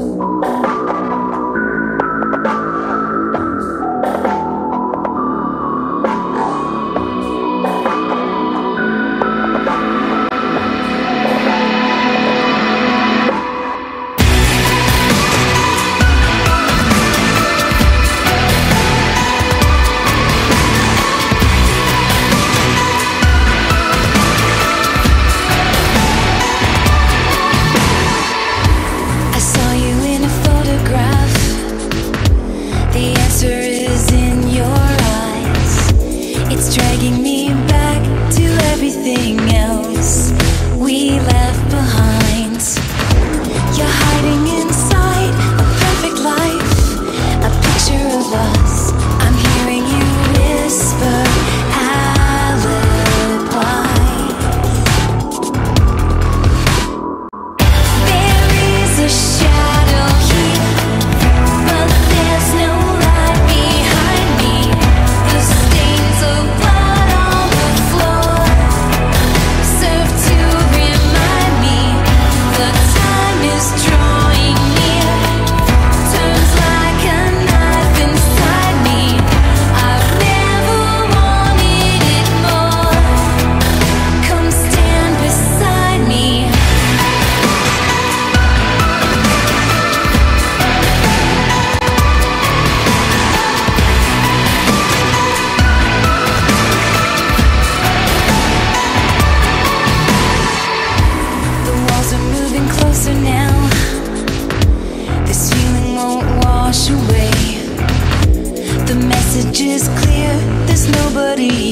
I dragging me message is clear, there's nobody